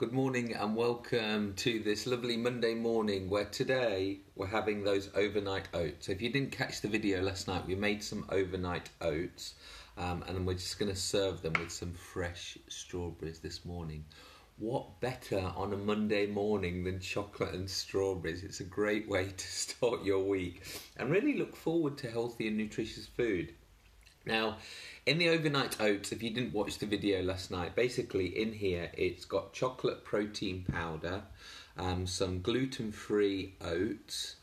Good morning and welcome to this lovely Monday morning where today we're having those overnight oats. So if you didn't catch the video last night, we made some overnight oats um, and we're just going to serve them with some fresh strawberries this morning. What better on a Monday morning than chocolate and strawberries? It's a great way to start your week and really look forward to healthy and nutritious food. Now, in the overnight oats, if you didn't watch the video last night, basically in here it's got chocolate protein powder, um, some gluten free oats.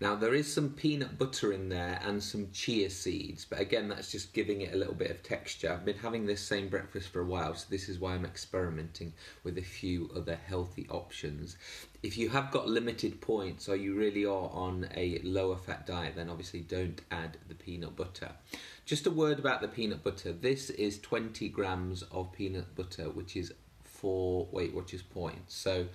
Now, there is some peanut butter in there and some chia seeds, but again, that's just giving it a little bit of texture. I've been having this same breakfast for a while, so this is why I'm experimenting with a few other healthy options. If you have got limited points or you really are on a lower fat diet, then obviously don't add the peanut butter. Just a word about the peanut butter. This is 20 grams of peanut butter, which is four Weight Watchers points. So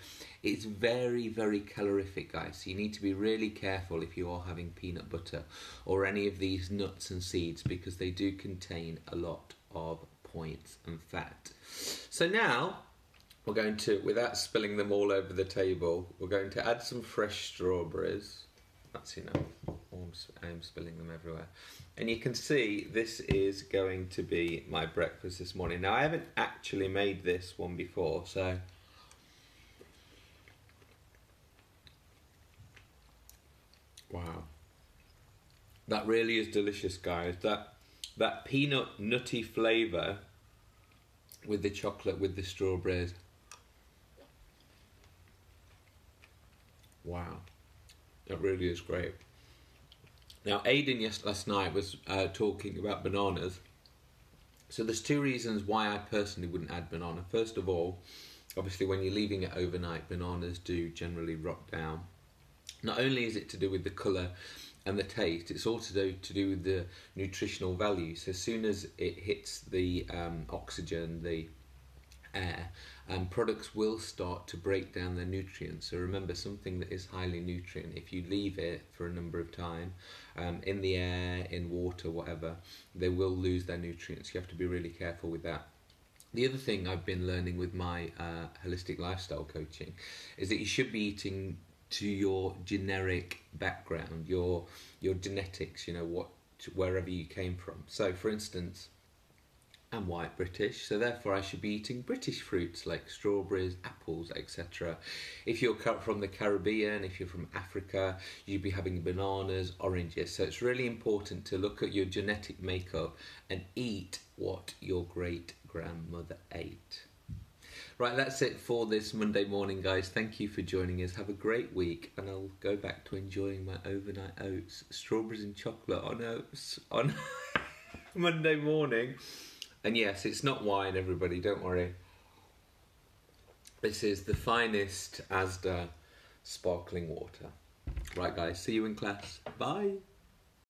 it's very, very calorific, guys. So you need to be really careful if you are having peanut butter or any of these nuts and seeds because they do contain a lot of points and fat. So now we're going to, without spilling them all over the table, we're going to add some fresh strawberries. That's enough. I am spilling them everywhere. And you can see this is going to be my breakfast this morning. Now, I haven't actually made this one before, so. Wow. That really is delicious, guys. That that peanut nutty flavour with the chocolate, with the strawberries. Wow. That really is great. Now, Aidan yes, last night was uh, talking about bananas. So there's two reasons why I personally wouldn't add banana. First of all, obviously when you're leaving it overnight, bananas do generally rot down. Not only is it to do with the colour and the taste, it's also to do with the nutritional value. So as soon as it hits the um, oxygen, the air, um, products will start to break down their nutrients. So remember, something that is highly nutrient, if you leave it for a number of time um, in the air, in water, whatever, they will lose their nutrients. You have to be really careful with that. The other thing I've been learning with my uh, holistic lifestyle coaching is that you should be eating to your generic background, your your genetics. You know what, wherever you came from. So, for instance, I'm white British, so therefore I should be eating British fruits like strawberries, apples, etc. If you're from the Caribbean, if you're from Africa, you'd be having bananas, oranges. So it's really important to look at your genetic makeup and eat what your great grandmother ate. Right, that's it for this Monday morning, guys. Thank you for joining us. Have a great week, and I'll go back to enjoying my overnight oats, strawberries and chocolate on oats on Monday morning. And yes, it's not wine, everybody, don't worry. This is the finest Asda sparkling water. Right, guys, see you in class. Bye.